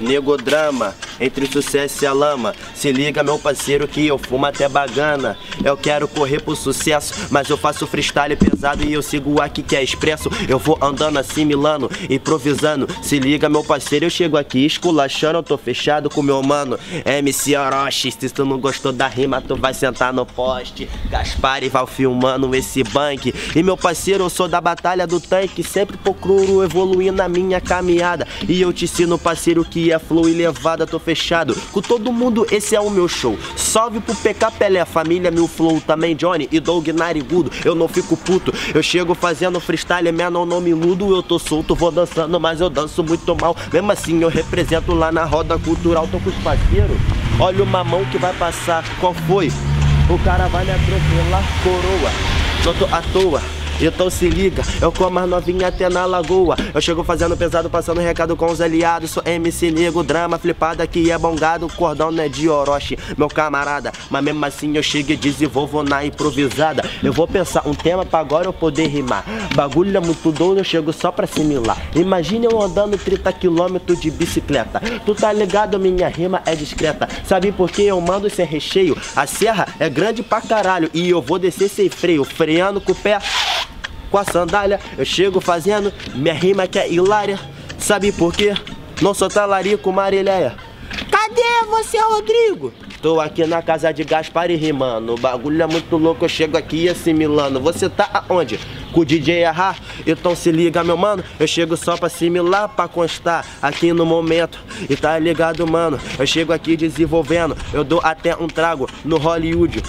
nego entre sucesso e a lama. Se liga, meu parceiro, que eu fumo até bagana. Eu quero correr pro sucesso, mas eu faço freestyle pesado e eu sigo aqui que é expresso. Eu vou andando assimilando, improvisando. Se liga, meu parceiro, eu chego aqui esculachando. Eu tô fechado com meu mano MC Orochi. Se tu não gostou da rima, tu vai sentar no poste. Gaspar e vai filmando esse bank. E meu parceiro, eu sou da batalha do tanque. Sempre procuro evoluir na minha caminhada. E eu te ensino, parceiro, que é flow e levada. Tô fechado com todo mundo, esse é o meu show. Salve pro PK Pelé, família Mil Flow, também Johnny e Doug Narigudo. Eu não fico puto, eu chego fazendo freestyle, minha não, não me iludo. Eu tô solto, vou dançando, mas eu danço muito mal. Mesmo assim, eu represento lá na roda cultural, tô com os parceiros. Olha o mamão que vai passar, qual foi? O cara vai me atropelar, coroa. Não tô à toa. Então se liga, eu como as novinha até na lagoa. Eu chego fazendo pesado, passando recado com os aliados. Sou MC Nego, drama flipada que é bongado. Cordão não é de Orochi, meu camarada. Mas mesmo assim eu chego e desenvolvo na improvisada. Eu vou pensar um tema pra agora eu poder rimar. Bagulho é muito doido, eu chego só pra assimilar. Imagina eu andando 30 km de bicicleta. Tu tá ligado, minha rima é discreta. Sabe por que eu mando sem recheio? A serra é grande pra caralho e eu vou descer sem freio, freando com o pé com a sandália. Eu chego fazendo minha rima que é hilária. Sabe por quê? Não sou talarico, Marileia. Cadê você, Rodrigo? Tô aqui na casa de Gaspar e rimando. O bagulho é muito louco, eu chego aqui assimilando. Você tá aonde? Com o DJ Ahá? Então se liga, meu mano. Eu chego só pra assimilar, pra constar aqui no momento. E tá ligado, mano? Eu chego aqui desenvolvendo. Eu dou até um trago no Hollywood.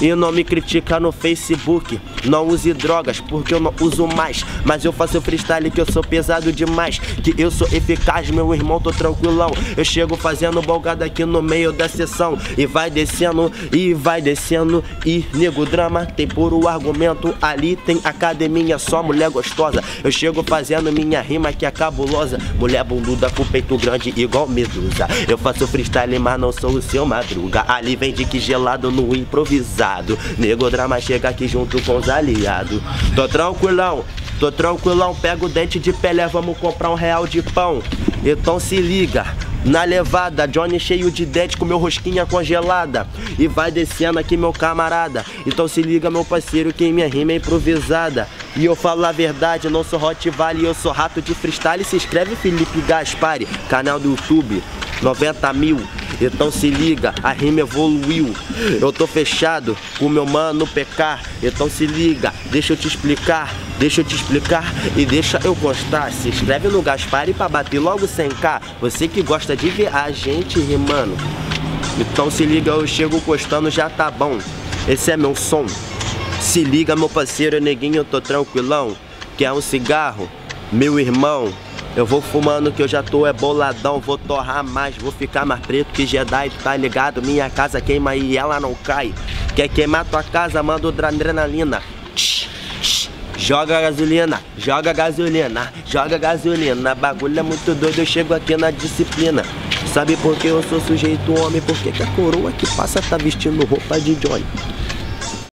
E não me critica no Facebook. Não use drogas, porque eu não uso mais. Mas eu faço freestyle que eu sou pesado demais. Que eu sou eficaz, meu irmão, tô tranquilão. Eu chego fazendo bolgada aqui no meio da sessão. E vai descendo, e vai descendo. E nego drama tem puro argumento. Ali tem academia, só mulher gostosa. Eu chego fazendo minha rima que é cabulosa. Mulher bunduda com peito grande igual medusa. Eu faço freestyle, mas não sou o seu madruga. Ali vem de que gelado no improvisado. Nego drama chega aqui junto com os aliados. Tô tranquilão, tô tranquilão. Pega o dente de pelé, vamos comprar um real de pão. Então se liga. Na levada, Johnny cheio de dente com meu rosquinha congelada E vai descendo aqui meu camarada Então se liga meu parceiro que minha rima é improvisada E eu falo a verdade, não sou Hot Valley, eu sou rato de freestyle Se inscreve Felipe Gaspari, canal do YouTube 90 mil então se liga, a rima evoluiu. Eu tô fechado com meu mano PK. Então se liga, deixa eu te explicar, deixa eu te explicar e deixa eu constar. Se inscreve no Gaspari pra bater logo 100k. Você que gosta de ver a gente rimando. Então se liga, eu chego gostando, já tá bom. Esse é meu som. Se liga, meu parceiro, neguinho, eu tô tranquilão. Quer um cigarro? Meu irmão, eu vou fumando que eu já tô é boladão, vou torrar mais, vou ficar mais preto que Jedi, tá ligado? Minha casa queima e ela não cai. Quer queimar tua casa, manda adrenalina. Joga gasolina, joga gasolina, joga gasolina. Bagulho é muito doido, eu chego aqui na disciplina. Sabe por que eu sou sujeito homem? Porque que a coroa que passa tá vestindo roupa de Johnny.